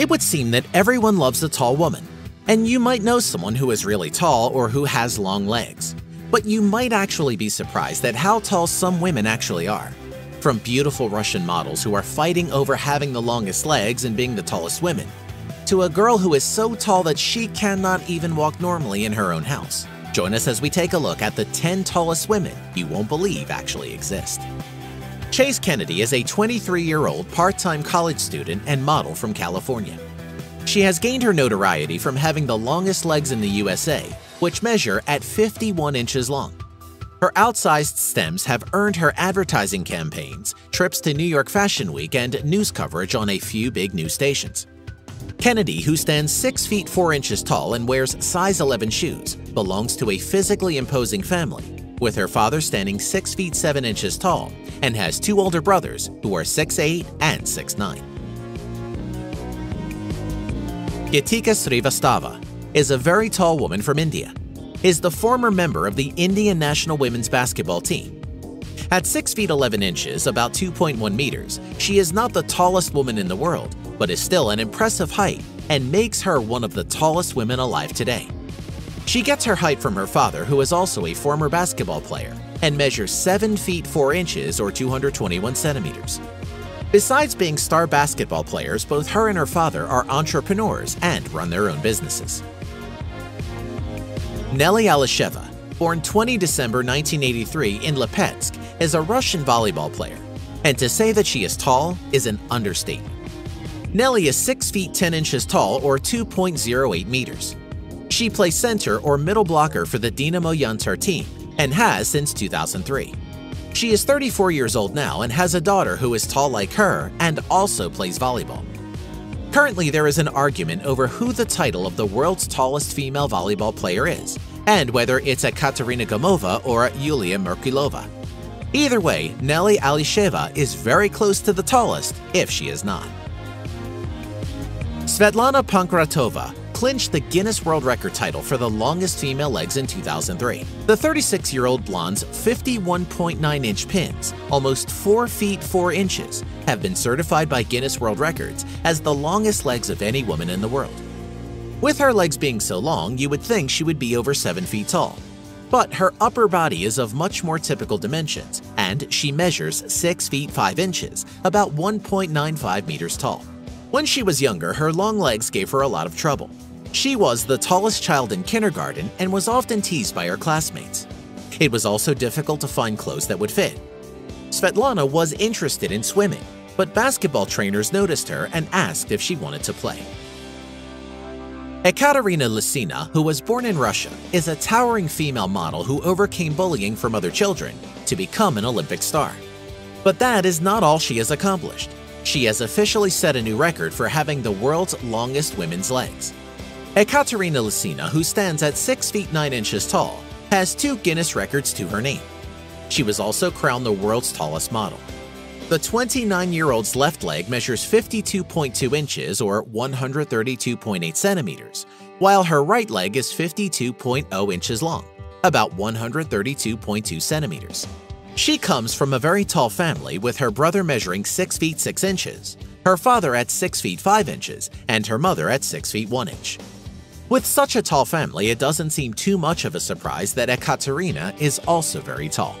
It would seem that everyone loves a tall woman, and you might know someone who is really tall or who has long legs. But you might actually be surprised at how tall some women actually are. From beautiful Russian models who are fighting over having the longest legs and being the tallest women, to a girl who is so tall that she cannot even walk normally in her own house. Join us as we take a look at the 10 tallest women you won't believe actually exist. Chase Kennedy is a 23-year-old part-time college student and model from California. She has gained her notoriety from having the longest legs in the USA, which measure at 51 inches long. Her outsized stems have earned her advertising campaigns, trips to New York Fashion Week, and news coverage on a few big news stations. Kennedy, who stands 6 feet 4 inches tall and wears size 11 shoes, belongs to a physically imposing family, with her father standing 6 feet 7 inches tall and has two older brothers who are 6'8 and 6'9. Gitika Srivastava is a very tall woman from India, is the former member of the Indian national women's basketball team. At 6 feet 11 inches, about 2.1 meters, she is not the tallest woman in the world, but is still an impressive height and makes her one of the tallest women alive today. She gets her height from her father, who is also a former basketball player, and measures 7 feet 4 inches or 221 centimeters. Besides being star basketball players, both her and her father are entrepreneurs and run their own businesses. Nelly Alisheva, born 20 December 1983 in Lipetsk, is a Russian volleyball player, and to say that she is tall is an understatement. Nelly is 6 feet 10 inches tall or 2.08 meters. She plays center or middle blocker for the Dinamo Yantar team and has since 2003. She is 34 years old now and has a daughter who is tall like her and also plays volleyball. Currently, there is an argument over who the title of the world's tallest female volleyball player is, and whether it's Ekaterina Gamova or Yulia Merkulova. Either way, Nelly Alisheva is very close to the tallest, if she is not. Svetlana Pankratova clinched the Guinness World Record title for the longest female legs in 2003. The 36-year-old blonde's 51.9-inch pins, almost 4 feet 4 inches, have been certified by Guinness World Records as the longest legs of any woman in the world. With her legs being so long, you would think she would be over 7 feet tall. But her upper body is of much more typical dimensions, and she measures 6 feet 5 inches, about 1.95 meters tall. When she was younger, her long legs gave her a lot of trouble. She was the tallest child in kindergarten and was often teased by her classmates. It was also difficult to find clothes that would fit. Svetlana was interested in swimming, but basketball trainers noticed her and asked if she wanted to play. Ekaterina Lisina, who was born in Russia, is a towering female model who overcame bullying from other children to become an Olympic star. But that is not all she has accomplished. She has officially set a new record for having the world's longest women's legs. Ekaterina Lisina, who stands at 6 feet 9 inches tall, has two Guinness records to her name. She was also crowned the world's tallest model. The 29-year-old's left leg measures 52.2 inches or 132.8 centimeters, while her right leg is 52.0 inches long, about 132.2 centimeters. She comes from a very tall family with her brother measuring 6 feet 6 inches, her father at 6 feet 5 inches, and her mother at 6 feet 1 inch. With such a tall family, it doesn't seem too much of a surprise that Ekaterina is also very tall.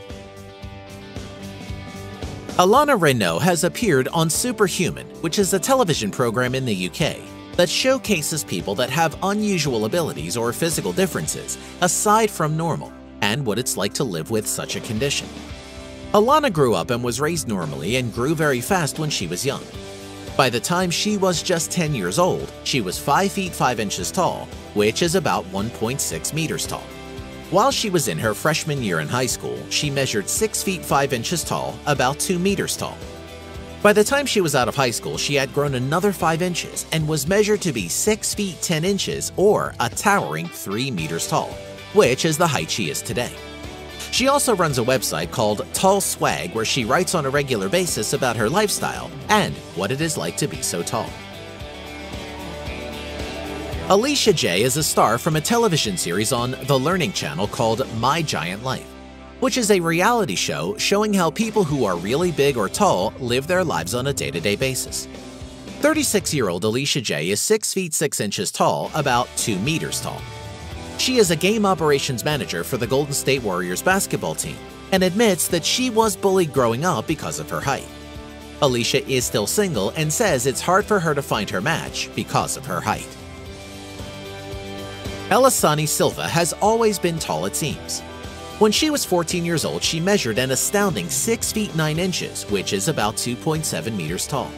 Alana Renault has appeared on Superhuman, which is a television program in the UK that showcases people that have unusual abilities or physical differences aside from normal and what it's like to live with such a condition. Alana grew up and was raised normally and grew very fast when she was young. By the time she was just 10 years old, she was 5 feet 5 inches tall, which is about 1.6 meters tall. While she was in her freshman year in high school, she measured 6 feet 5 inches tall, about 2 meters tall. By the time she was out of high school, she had grown another 5 inches and was measured to be 6 feet 10 inches or a towering 3 meters tall, which is the height she is today. She also runs a website called Tall Swag where she writes on a regular basis about her lifestyle and what it is like to be so tall. Alicia Jay is a star from a television series on the Learning Channel called My Giant Life, which is a reality show showing how people who are really big or tall live their lives on a day-to-day basis. 36-year-old Alicia Jay is 6 feet 6 inches tall, about 2 meters tall. She is a game operations manager for the Golden State Warriors basketball team and admits that she was bullied growing up because of her height. Alicia is still single and says it's hard for her to find her match because of her height. Elisany Silva has always been tall it seems. When she was 14 years old, she measured an astounding 6 feet 9 inches, which is about 2.7 meters tall.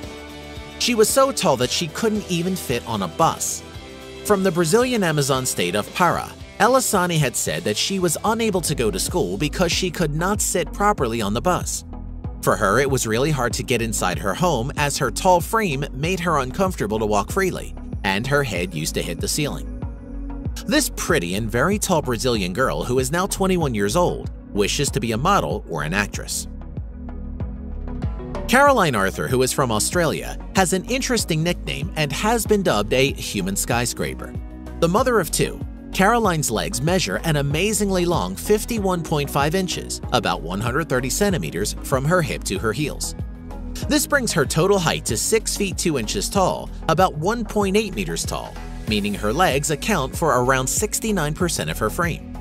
She was so tall that she couldn't even fit on a bus. From the Brazilian Amazon state of Para, Elisany had said that she was unable to go to school because she could not sit properly on the bus. For her, it was really hard to get inside her home as her tall frame made her uncomfortable to walk freely, and her head used to hit the ceiling. This pretty and very tall Brazilian girl, who is now 21 years old, wishes to be a model or an actress. Caroline Arthur, who is from Australia, has an interesting nickname and has been dubbed a human skyscraper. The mother of two, Caroline's legs measure an amazingly long 51.5 inches, about 130 centimeters from her hip to her heels. This brings her total height to 6 feet 2 inches tall, about 1.8 meters tall, meaning her legs account for around 69% of her frame.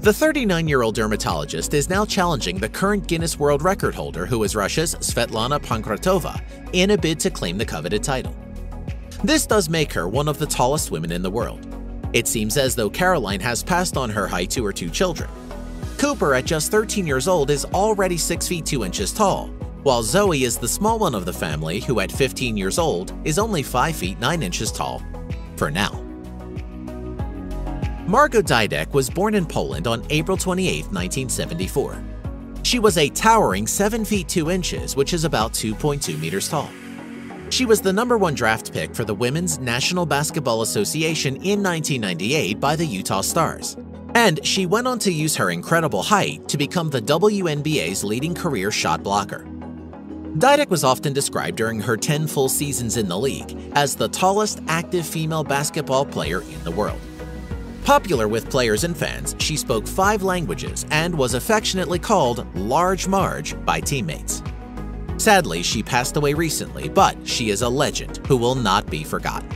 The 39-year-old dermatologist is now challenging the current Guinness World Record holder who is Russia's Svetlana Pankratova in a bid to claim the coveted title. This does make her one of the tallest women in the world. It seems as though Caroline has passed on her height to her two children. Cooper, at just 13 years old, is already 6 feet 2 inches tall, while Zoe is the small one of the family who at 15 years old is only 5 feet 9 inches tall for now. Margo Dydek was born in Poland on April 28, 1974. She was a towering 7 feet 2 inches, which is about 2.2 meters tall. She was the number one draft pick for the Women's National Basketball Association in 1998 by the Utah Starzz. And she went on to use her incredible height to become the WNBA's leading career shot blocker. Dydek was often described during her 10 full seasons in the league as the tallest active female basketball player in the world. Popular with players and fans, she spoke five languages and was affectionately called Large Marge by teammates. Sadly, she passed away recently, but she is a legend who will not be forgotten.